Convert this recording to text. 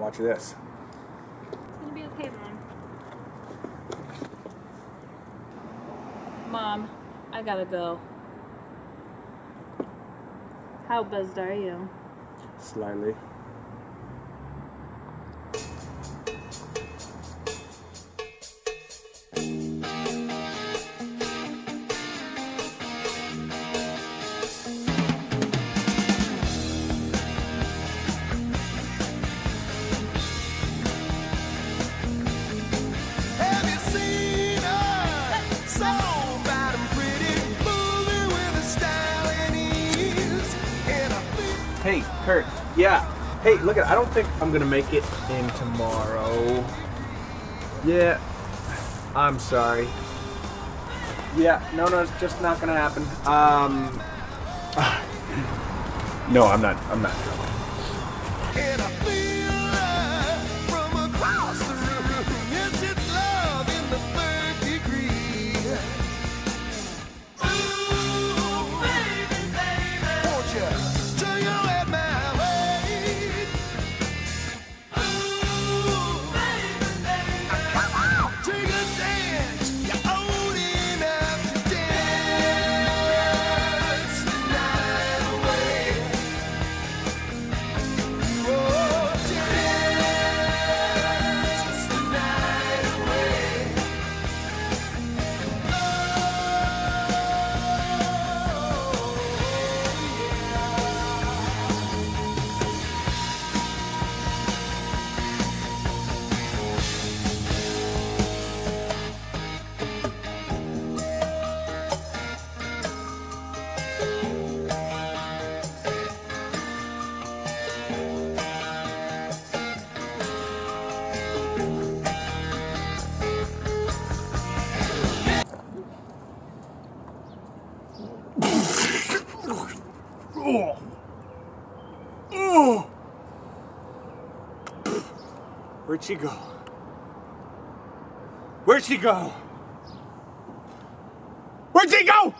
Watch this. It's gonna be okay, Mom. Mom, I gotta go. How buzzed are you? Slightly. Hey, Kurt. Yeah. Hey, look at. I don't think I'm gonna make it in tomorrow. Yeah. I'm sorry. Yeah. No, no, it's just not gonna happen. Um. no, I'm not. I'm not. And Where'd she go? Where'd she go? Where'd she go?